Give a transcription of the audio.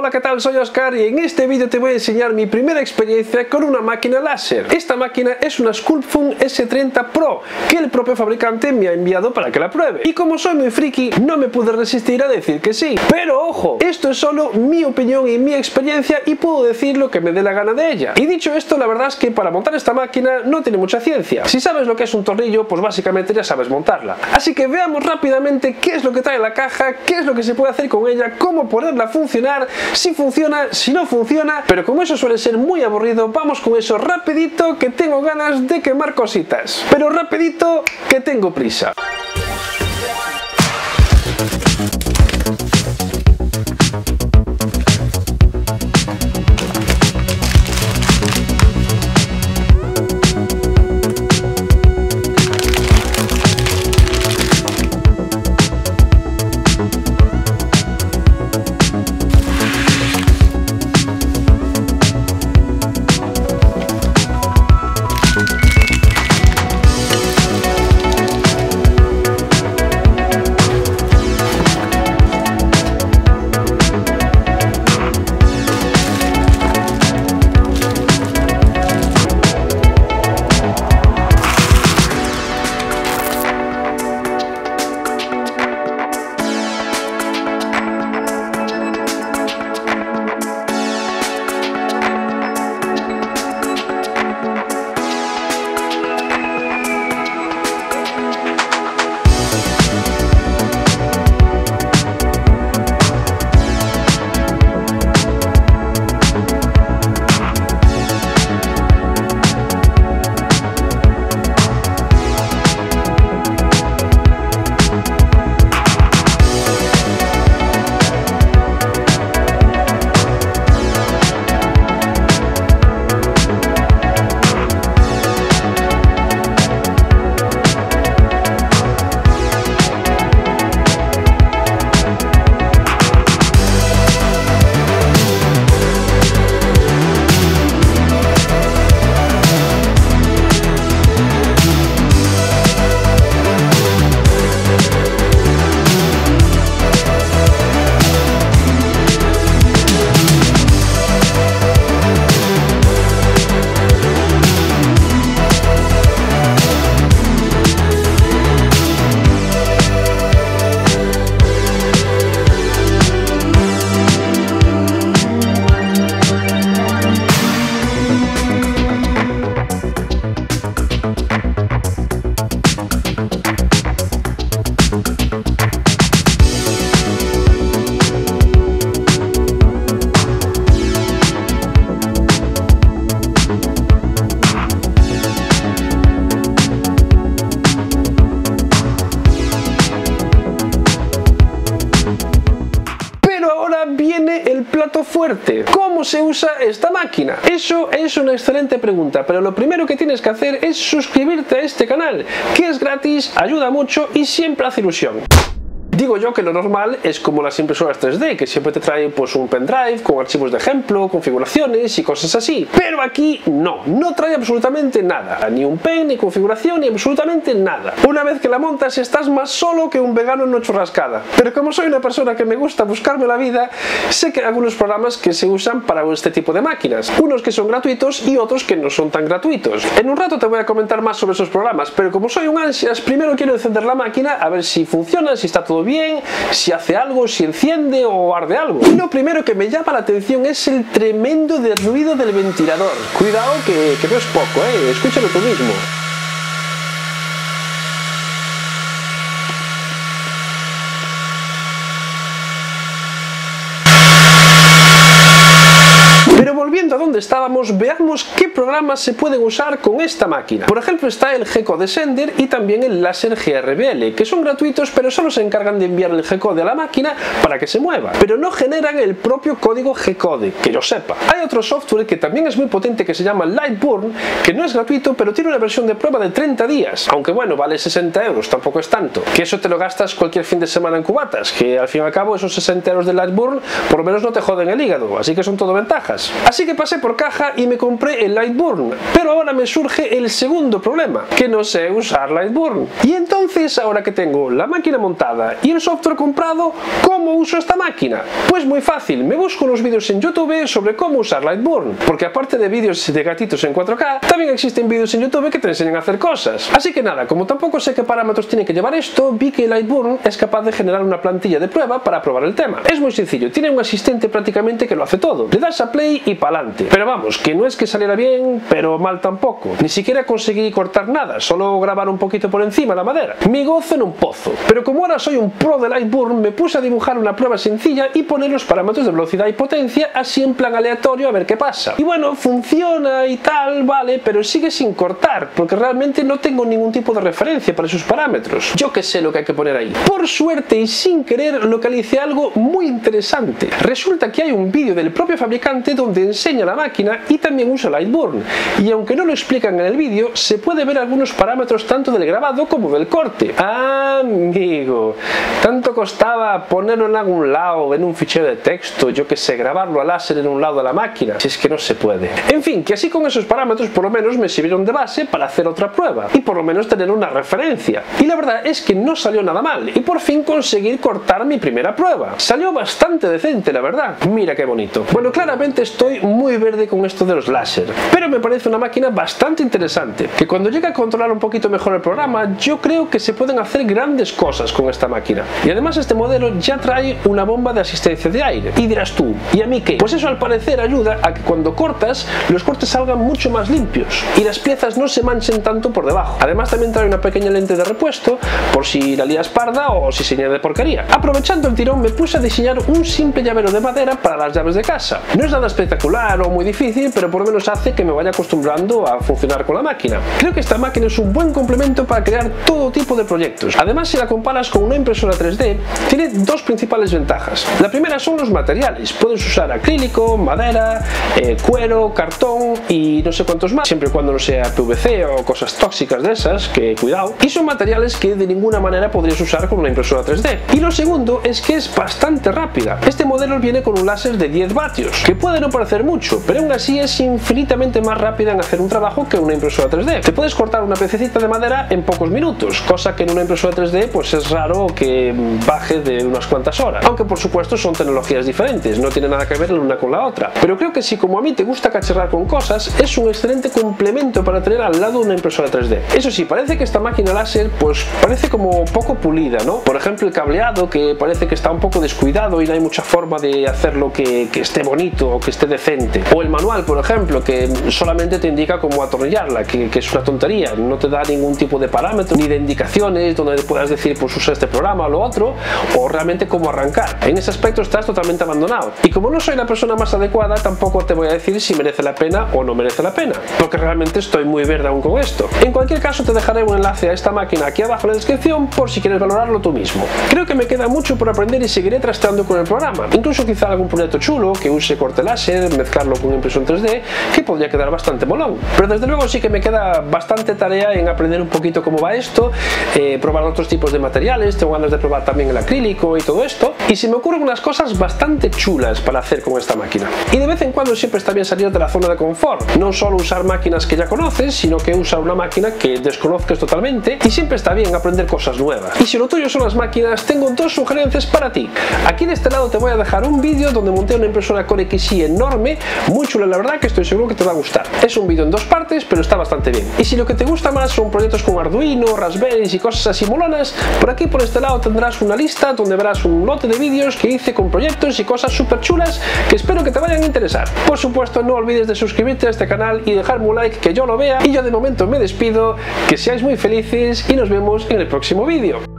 Hola, ¿qué tal? Soy Oscar y en este vídeo te voy a enseñar mi primera experiencia con una máquina láser. Esta máquina es una Sculptfun S30 Pro que el propio fabricante me ha enviado para que la pruebe. Y como soy muy friki, no me pude resistir a decir que sí. Pero ojo, esto es solo mi opinión y mi experiencia y puedo decir lo que me dé la gana de ella. Y dicho esto, la verdad es que para montar esta máquina no tiene mucha ciencia. Si sabes lo que es un tornillo, pues básicamente ya sabes montarla. Así que veamos rápidamente qué es lo que trae la caja, qué es lo que se puede hacer con ella, cómo ponerla a funcionar si funciona, si no funciona, pero como eso suele ser muy aburrido, vamos con eso rapidito que tengo ganas de quemar cositas. Pero rapidito que tengo prisa. Plato fuerte. ¿Cómo se usa esta máquina? Eso es una excelente pregunta, pero lo primero que tienes que hacer es suscribirte a este canal, que es gratis, ayuda mucho y siempre hace ilusión. Digo yo que lo normal es como las impresoras 3D, que siempre te traen pues un pendrive con archivos de ejemplo, configuraciones y cosas así. Pero aquí no, no trae absolutamente nada, ni un pen, ni configuración, ni absolutamente nada. Una vez que la montas estás más solo que un vegano en una churrascada. Pero como soy una persona que me gusta buscarme la vida, sé que hay algunos programas que se usan para este tipo de máquinas. Unos que son gratuitos y otros que no son tan gratuitos. En un rato te voy a comentar más sobre esos programas, pero como soy un ansias, primero quiero encender la máquina a ver si funciona, si está todo bien si hace algo, si enciende o arde algo. Y lo primero que me llama la atención es el tremendo de ruido del ventilador. Cuidado que, que no es poco, ¿eh? escúchalo tú mismo. Volviendo a donde estábamos, veamos qué programas se pueden usar con esta máquina. Por ejemplo está el G-Code Sender y también el Laser GRBL, que son gratuitos pero solo se encargan de enviar el G-Code a la máquina para que se mueva, pero no generan el propio código G-Code, que yo sepa. Hay otro software que también es muy potente que se llama Lightburn, que no es gratuito pero tiene una versión de prueba de 30 días, aunque bueno, vale 60 euros, tampoco es tanto. Que eso te lo gastas cualquier fin de semana en cubatas, que al fin y al cabo esos 60 euros de Lightburn por lo menos no te joden el hígado, así que son todo ventajas. Así que pasé por caja y me compré el Lightburn, pero ahora me surge el segundo problema, que no sé usar Lightburn. Y entonces, ahora que tengo la máquina montada y el software comprado, ¿cómo uso esta máquina? Pues muy fácil, me busco unos vídeos en YouTube sobre cómo usar Lightburn, porque aparte de vídeos de gatitos en 4K, también existen vídeos en YouTube que te enseñan a hacer cosas. Así que nada, como tampoco sé qué parámetros tiene que llevar esto, vi que Lightburn es capaz de generar una plantilla de prueba para probar el tema. Es muy sencillo, tiene un asistente prácticamente que lo hace todo. Le das a play y pa'lante. Pero vamos, que no es que saliera bien, pero mal tampoco. Ni siquiera conseguí cortar nada, solo grabar un poquito por encima la madera. Mi gozo en un pozo. Pero como ahora soy un pro de Lightburn, me puse a dibujar una prueba sencilla y poner los parámetros de velocidad y potencia así en plan aleatorio a ver qué pasa. Y bueno, funciona y tal, vale, pero sigue sin cortar, porque realmente no tengo ningún tipo de referencia para esos parámetros. Yo que sé lo que hay que poner ahí. Por suerte y sin querer localicé algo muy interesante. Resulta que hay un vídeo del propio fabricante donde enseña la máquina y también usa Lightburn. Y aunque no lo explican en el vídeo, se puede ver algunos parámetros tanto del grabado como del corte. Amigo, tanto costaba ponerlo en algún lado, en un fichero de texto, yo que sé, grabarlo a láser en un lado de la máquina, si es que no se puede. En fin, que así con esos parámetros por lo menos me sirvieron de base para hacer otra prueba y por lo menos tener una referencia. Y la verdad es que no salió nada mal y por fin conseguir cortar mi primera prueba. Salió bastante decente, la verdad. Mira qué bonito. Bueno, claramente estoy muy verde con esto de los láser, pero me parece una máquina bastante interesante, que cuando llegue a controlar un poquito mejor el programa, yo creo que se pueden hacer grandes cosas con esta máquina. Y además este modelo ya trae una bomba de asistencia de aire. Y dirás tú, ¿y a mí qué? Pues eso al parecer ayuda a que cuando cortas, los cortes salgan mucho más limpios y las piezas no se manchen tanto por debajo. Además también trae una pequeña lente de repuesto por si la lías parda o si se de porquería. Aprovechando el tirón me puse a diseñar un simple llavero de madera para las llaves de casa. No es nada espectacular o muy difícil, pero por lo menos hace que me vaya acostumbrando a funcionar con la máquina. Creo que esta máquina es un buen complemento para crear todo tipo de proyectos. Además, si la comparas con una impresora 3D, tiene dos principales ventajas. La primera son los materiales. Puedes usar acrílico, madera, eh, cuero, cartón y no sé cuántos más, siempre y cuando no sea PVC o cosas tóxicas de esas, que cuidado. Y son materiales que de ninguna manera podrías usar con una impresora 3D. Y lo segundo es que es bastante rápida. Este modelo viene con un láser de 10 vatios, que puede no parecer mucho, pero aún así es infinitamente más rápida en hacer un trabajo que una impresora 3D. Te puedes cortar una piececita de madera en pocos minutos, cosa que en una impresora 3D pues es raro que baje de unas cuantas horas. Aunque por supuesto son tecnologías diferentes, no tiene nada que ver la una con la otra. Pero creo que si como a mí te gusta cacharrar con cosas, es un excelente complemento para tener al lado una impresora 3D. Eso sí, parece que esta máquina láser pues parece como poco pulida, ¿no? Por ejemplo, el cable que parece que está un poco descuidado y no hay mucha forma de hacerlo que, que esté bonito o que esté decente. O el manual, por ejemplo, que solamente te indica cómo atornillarla, que, es una tontería, no te da ningún tipo de parámetro ni de indicaciones donde puedas decir pues usa este programa o lo otro, o realmente cómo arrancar. En ese aspecto estás totalmente abandonado. Y como no soy la persona más adecuada, tampoco te voy a decir si merece la pena o no merece la pena, porque realmente estoy muy verde aún con esto. En cualquier caso, te dejaré un enlace a esta máquina aquí abajo en la descripción por si quieres valorarlo tú mismo. Creo que me queda mucho por aprender y seguiré trasteando con el programa. Incluso quizá algún proyecto chulo que use corte láser, mezclarlo con impresión 3D, que podría quedar bastante molón. Pero desde luego sí que me queda bastante tarea en aprender un poquito cómo va esto, eh, probar otros tipos de materiales, tengo ganas de probar también el acrílico y todo esto. Y se me ocurren unas cosas bastante chulas para hacer con esta máquina. Y de vez en cuando siempre está bien salir de la zona de confort. No solo usar máquinas que ya conoces, sino que usar una máquina que desconozcas totalmente. Y siempre está bien aprender cosas nuevas. Y si lo tuyo son las máquinas, tengo dos sugerencias para ti. Aquí de este lado te voy a dejar un vídeo donde monté una impresora Core XY enorme, muy chula la verdad, que estoy seguro que te va a gustar. Es un vídeo en dos partes, pero está bastante bien. Y si lo que te gusta más son proyectos con Arduino, Raspberry y cosas así molonas, por aquí por este lado tendrás una lista donde verás un lote de vídeos que hice con proyectos y cosas súper chulas que espero que te vayan a interesar. Por supuesto, no olvides de suscribirte a este canal y dejarme un like que yo lo vea. Y yo de momento me despido, que seáis muy felices y nos vemos en el próximo vídeo.